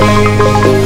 you